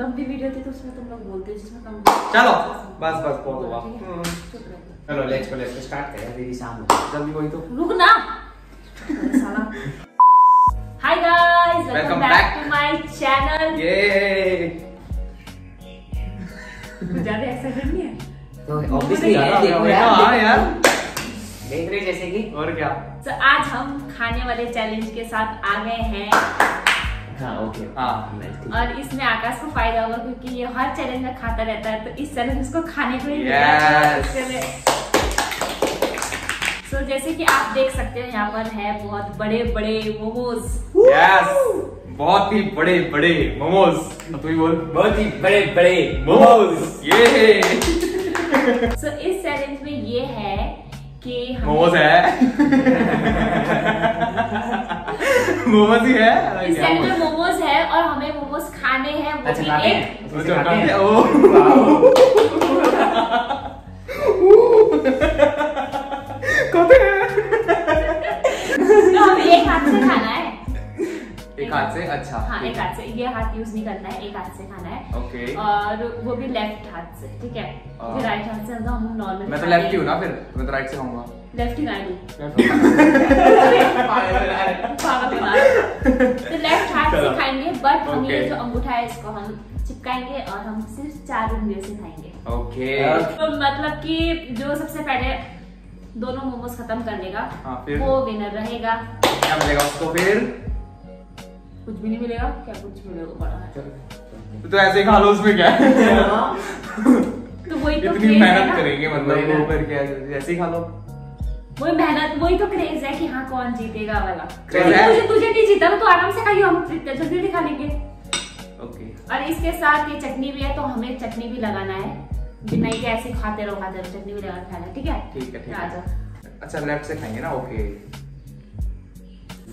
लंबी वीडियो थी तो उसमें तुम लोग बोलते हो जिसमें तुम चलो बस बस बहुत हुआ। है? हम्म। चलो लेट्स गो लेट्स स्टार्ट करें मेरी शाम जल्दी वही तो। रुक ना। साला। Hi guys welcome back to my channel ये ज़्यादा एक्साइटेड नहीं है? तो ऑब्वियसली यार हाँ। यार। देख रहे जैसे कि और क्या? तो आज हम खाने वाले चैलेंज के साथ आ गए हैं। हाँ ओके हाँ। और इसमें आकाश को फ़ायदा होगा क्योंकि ये हर चैलेंज में खाता रहता है तो इस चैलेंज उसको खाने को ही Yes. सो जैसे कि आप देख सकते हो यहाँ पर है बहुत बड़े बड़े मोमोज यस बहुत ही बड़े बड़े मोमोज तू बोल। बहुत ही बड़े बड़े मोमोज ये सो इस चैलेंज में ये है कि मोमोज है। मोमोज ही है। इस क्या मोमोज? है और हमें मोमोज खाने हैं वो अच्छा भी एक वो हैं। ओ। हैं। तो हमें एक हाथ से खाना है। एक हाथ से? अच्छा हाँ एक हाथ से। ये हाथ यूज़ नहीं करना है एक हाथ से खाना है। ओके। और वो भी लेफ़्ट हाथ से ठीक है? हाँ। फिर राइट हाथ से हम नॉर्मल मैं तो लेफ़्ट ही हूँ ना फिर मैं तो राइट से खाऊँगा। लेफ़्ट ही गाड़ी। तो लेफ़्ट हाथ से खाएँगे बट हम ये जो अंगूठा है इसको हम चिपकाएँगे और हम सिर्फ़ चार उंगलियों से खाएँगे। ओके तो मतलब कि जो सबसे पहले दोनों मोमोज खत्म कर लेगा हाँ, वो विनर रहेगा। क्या मिलेगा उसको फिर? कुछ भी नहीं मिलेगा? क्या कुछ मिलेगा? बड़ा है। तो ऐसे खा लो उसमें क्या? तो वही तो इतनी मेहनत करेंगे मतलब वो फिर क्या ऐसे ही खा लो। वही मेहनत वही तो क्रेज है कि हाँ कौन जीतेगा वाला। तुझे तुझे नहीं जीता तो आराम से खाइयो हम जल्दी जल्दी खा लेंगे। ओके। और इसके साथ ये चटनी भी है तो हमें चटनी भी लगाना है। बिना ऐसे खाते रहो खाते रहो चटनी भी लगा खाना ठीक है? ठीक है ठीक है। अच्छा लेफ़्ट से खाएँगे ना? ओके।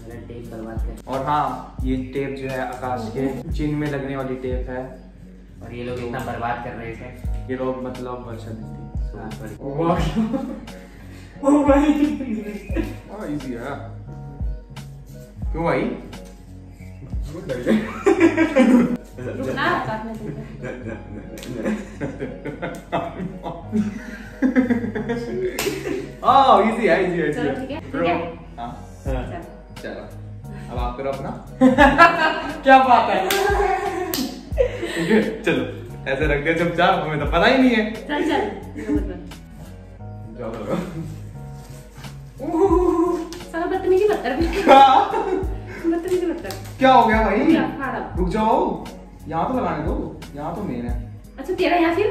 मेरा टेप बर्बाद कर और हाँ ये टेप जो है आकाश के चिन में लगने वाली टेप है। और ये लोग इतना बर्बाद कर रहे थे। ये लोग मतलब वर्षा दीदी हाँ, sorry। ओ भाई इजी है। क्यों भाई? इजी करो अपना। क्या बात है? ठीक है चलो ऐसे रख दे चुपचाप हमें तो पता ही नहीं है। चल चल। जाओ करो साला बदतमीजी क्या बदतमीजी क्या हो गया भाई? रुक जाओ। यहाँ तो लगाने दो यहाँ तो मेन है। अच्छा तेरा यहाँ फिर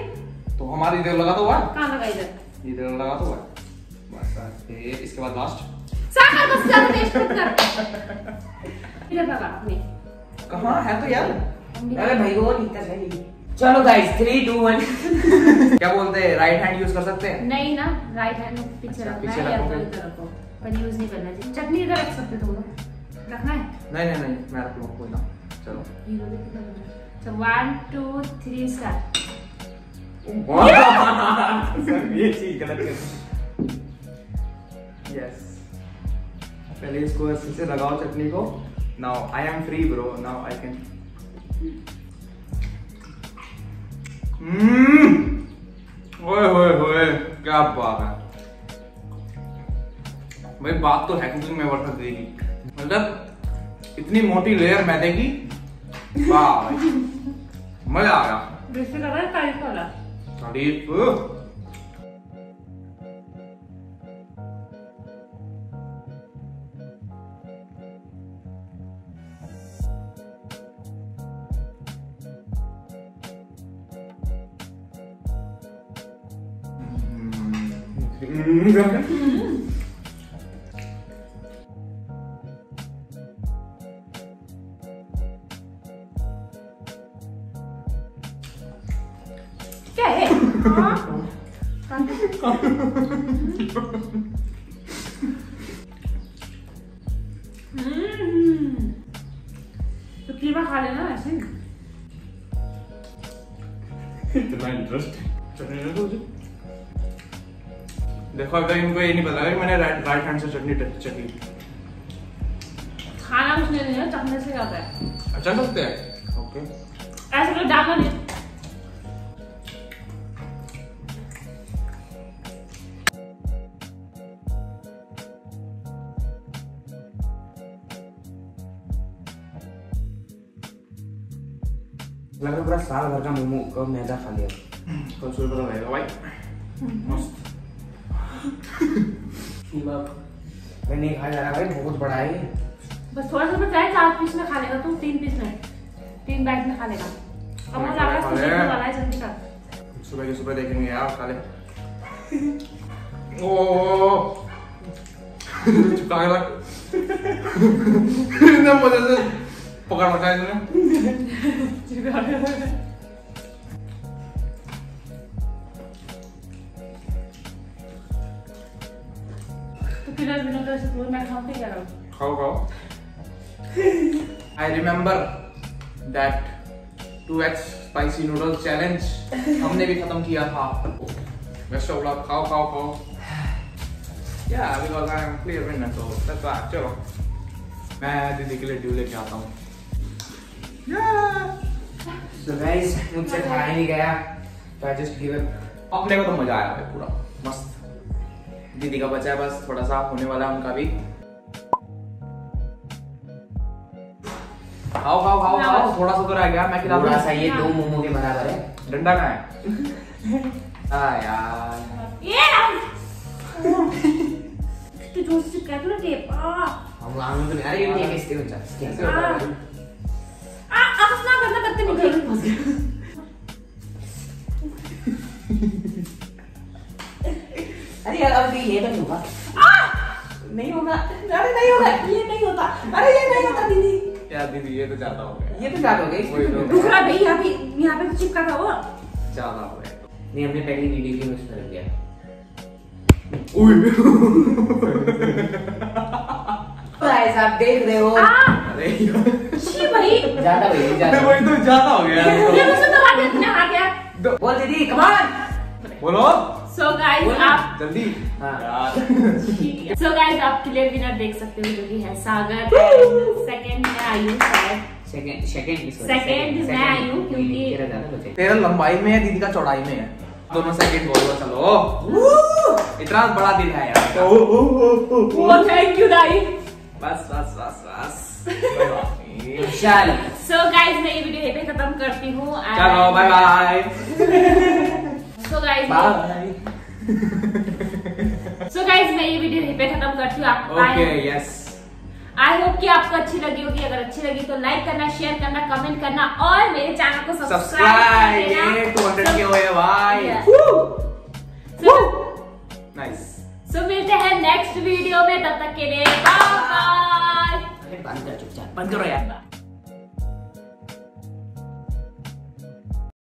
तो हमारी इधर लगा तो हुआ है कहाँ लगा इधर? इधर लगा तो हुआ है बस इसके बाद लास्ट साला बस ज़्यादा वेस्ट मत कर। इधर लगा अपने। कहाँ है तो यार? अरे भाई वो नहीं था सही चलो गाइस थ्री टू वन क्या बोलते हैं? राइट हैंड यूज़ कर सकते हैं? नहीं ना राइट हैंड पीछे अच्छा, रखना है या तो इधर रखो पर यूज़ नहीं करना चाहिए। चटनी इधर रख सकते तुम लोग रखना है? नहीं नहीं नहीं मैं रख लूँ कोई ना। चलो। लो देखो इधर रखना। तो वन टू थ्री स्टार्ट ये चीज़ गलत कर यस पहले इसको ऐसे से लगाओ चटनी को। Now I am free bro now I can ओए होए होए क्या बात है। भाई बात तो है कुकिंग में वर्षा देगी। मतलब इतनी मोटी लेयर मैदे की? वाह मज़ा आ गया। है तारीफ़ वाला तारीफ़ क्या है हाँ? हम्म। तो कीमा खा लेना ऐसे ही। इतना इंटरेस्ट चटनी दे दो मुझे। देखो अगर इनको ये नहीं पता कि मैंने राइट राइट हैंड से चटनी चटनी खाना कुछ नहीं है चखने से ज़्यादा है। अच्छा सकते हैं। ओके ऐसे करो डालना नहीं। लग रहा है पूरा साल भर का मोमो का मैदा खा लिया। कल सुबह पता लगेगा भाई। मस्त। मैं नहीं जा रहा भाई बहुत बड़ा है बस थोड़ा सा चार पीस में खा लेगा तू तीन पीस में। तीन बैग में खा लेगा अब मैं मज़ा आ रहा ले। है वाला है जल्दी कर। सुबह के सुबह देखेंगे यार खा ले। ओ चुपका के मज़े से पकड़ रखा है इसने। तो तो खाओ खाओ। I remember that two x spicy noodles challenge हमने भी खत्म किया था। ऑफ़ लक खाओ खाओ खाओ। या because I am clear winner so that's चलो मैं दीदी के लिए ड्यू लेके आता हूँ। सो तो गिव अप अपने को तो मज़ा आया पूरा। मस्त। दीदी का बचा है बस थोड़ा सा होने वाला है उनका भी। खाओ खाओ खाओ खाओ थोड़ा सा तो रह गया मैं खिला थोड़ा सा ये दो मोमो के बराबर है डंडा कहाँ है आ यार। ये राम तू ज़ोर से दो ना टेप आ। हम आँगन तो नहीं अरे ये है इसके बच्चा इसके ऐसे होता है आ अब ना करना करते गया अब ये तो नहीं होगा नहीं होगा अरे नहीं होगा ये नहीं होता अरे ये नहीं होता दीदी यार दीदी ये तो ज़्यादा हो गया ये तो ज़्यादा हो वही तो। दूसरा भाई यहाँ पे यहाँ पे चिपका था वो ज़्यादा हो गया नहीं हमने पहली वीडियो की उसमें रख दिया तो ऐसा आप देख रहे हो अरे छी भाई ज़्यादा भाई ज़्यादा वही तो ज़्यादा हो गया ये मुझसे दबा के इतना आ गया बोल दीदी कमान बोलो सो गाइस आप जल्दी। हाँ। सो गाइस आप क्लियर विनर देख सकते हो जो कि है सागर। सेकंड में आई हूँ शायद सेकंड सेकंड किस मैं आई हूँ क्योंकि- तेरा लंबाई में है दीदी का चौड़ाई में है? दोनों सेकंड बोलो चलो। इतना बड़ा दिल है यार। वो थैंक यू दाई बस बस बस बस। चलो। सो गाइस मैं ये वीडियो यहीं पे खत्म करती हूँ चलो bye bye guys so guys मैं ये वीडियो यहीं पे खत्म करती हूँ आप ओके यस आई होप कि आपको अच्छी लगी होगी अगर अच्छी लगी तो लाइक करना शेयर करना कमेंट करना और मेरे चैनल को सब्सक्राइब ये 200 के हुए भाई Yeah. सो नाइस सो मिलते हैं नेक्स्ट वीडियो में तब तक के लिए बाय बाय बंद कर चुपचाप बंद करो यार.